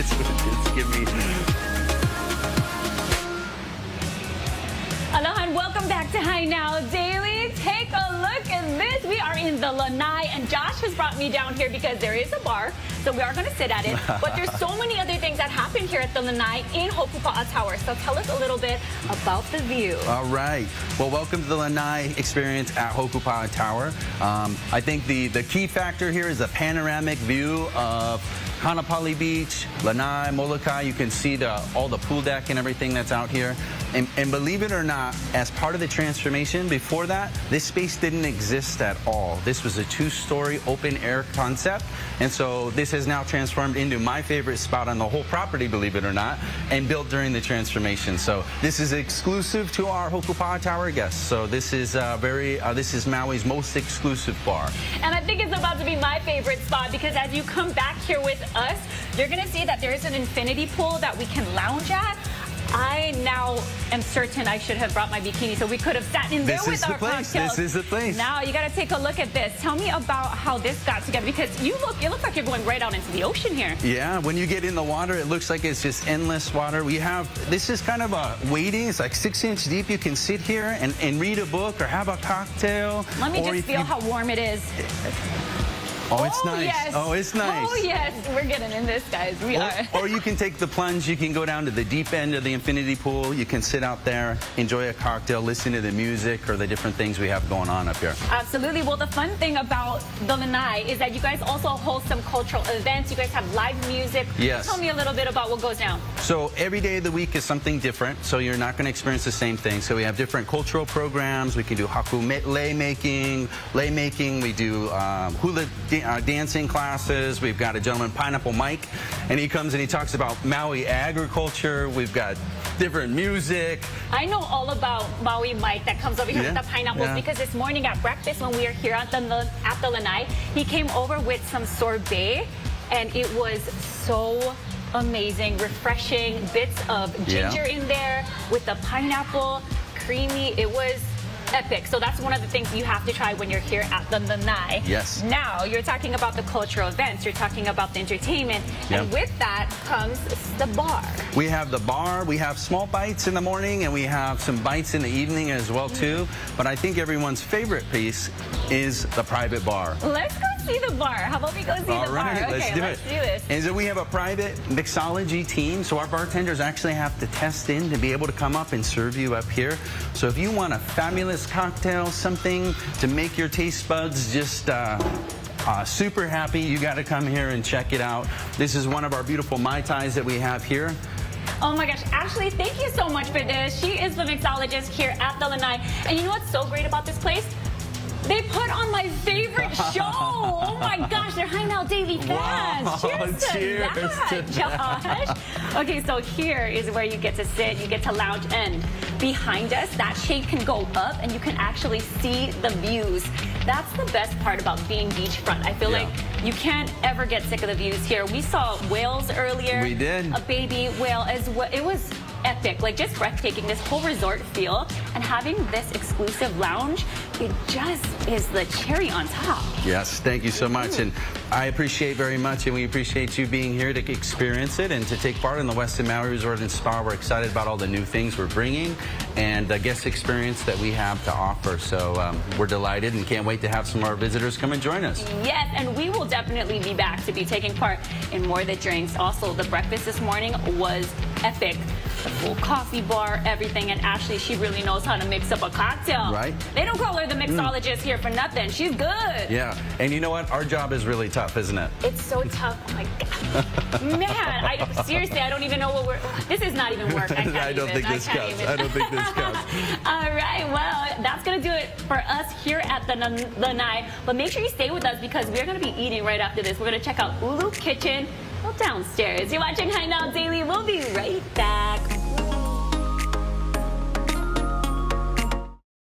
It's give me. Aloha and welcome back to Hi Now Daily. Take a look are in the Lanai and Josh has brought me down here because there is a bar. So we are going to sit at it. But there's so many other things that happen here at the Lanai in Hokupa'a Tower. So tell us a little bit about the view. All right. Well, welcome to the Lanai experience at Hokupa'a Tower. Um, I think the, the key factor here is the panoramic view of Kaanapali Beach, Lanai, Molokai. You can see the, all the pool deck and everything that's out here. And, and, believe it or not, as part of the transformation, before that, this space didn't exist at all. This was a two-story open air concept. And so this has now transformed into my favorite spot on the whole property, believe it or not, and built during the transformation. So this is exclusive to our Hokupa'a Tower guests. So this is uh, very, uh, this is Maui's most exclusive bar. And I think it's about to be my favorite spot because as you come back here with us, you're going to see that there's an infinity pool that we can lounge at. I now am certain I should have brought my bikini so we could have sat in there this with our the cocktails. This is the place. Now you got to take a look at this. Tell me about how this got together because you look, it looks like you're going right out into the ocean here. Yeah, when you get in the water, it looks like it's just endless water. We have, this is kind of a waiting, it's like six inch deep. You can sit here and, and read a book or have a cocktail. Let me just feel you, how warm it is. Oh, it's oh, nice. Yes. Oh, it's nice. Oh, yes. We're getting in this, guys. We or, are. or you can take the plunge. You can go down to the deep end of the infinity pool. You can sit out there, enjoy a cocktail, listen to the music or the different things we have going on up here. Absolutely. Well, the fun thing about the Lanai is that you guys also host some cultural events. You guys have live music. Yes. Tell me a little bit about what goes down. So every day of the week is something different. So you're not going to experience the same thing. So we have different cultural programs. We can do haku lei making, lei making. We do um, hula uh, dancing classes. We've got a gentleman, Pineapple Mike, and he comes and he talks about Maui agriculture. We've got different music. I know all about Maui Mike that comes over here yeah. with the pineapples yeah. because this morning at breakfast when we were here at the, at the Lanai, he came over with some sorbet and it was so amazing, refreshing, bits of ginger yeah. in there with the pineapple, creamy. It was epic. So that's one of the things you have to try when you're here at the Lanai. Yes. Now, you're talking about the cultural events. You're talking about the entertainment. Yep. And with that comes the bar. We have the bar. We have small bites in the morning, and we have some bites in the evening as well, too. But I think everyone's favorite piece is the private bar. Let's go see the bar. How about we go see All the right, bar? Let's okay, do let's it. do this. And so we have a private mixology team. So our bartenders actually have to test in to be able to come up and serve you up here. So if you want a fabulous cocktail, something to make your taste buds just uh, uh, super happy, you got to come here and check it out. This is one of our beautiful Mai Tais that we have here. Oh my gosh, Ashley, thank you so much for this. She is the mixologist here at the Lanai. And you know what's so great about this place? They put on my favorite my gosh, they're Hi Now Daily fans. Wow. Cheers, to, Cheers that, to Josh. okay, so here is where you get to sit, you get to lounge, and behind us, that shade can go up and you can actually see the views. That's the best part about being beachfront. I feel yeah. like you can't ever get sick of the views here. We saw whales earlier. We did. A baby whale as well. It was epic, like just breathtaking, this whole resort feel. And having this exclusive lounge, it just is the cherry on top. Yes, thank you so much. And I appreciate very much, and we appreciate you being here to experience it and to take part in the Westin Maui Resort and Spa. We're excited about all the new things we're bringing and the guest experience that we have to offer. So um, we're delighted and can't wait to have some of our visitors come and join us. Yes, and we will definitely be back to be taking part in more of the drinks. Also, the breakfast this morning was epic the full coffee bar, everything. And Ashley, she really knows how to mix up a cocktail. Right. They don't call her the mixologist mm. here for nothing. She's good. Yeah. And you know what? Our job is really tough, isn't it? It's so tough. Oh my God. Man, I seriously, I don't even know what we're. This is not even work. I, I don't even, think this counts. I don't think this counts. All right. Well, that's going to do it for us here at the Lanai. But make sure you stay with us because we're going to be eating right after this. We're going to check out Ulu Kitchen downstairs. You're watching Hi Now Daily. We'll be right back.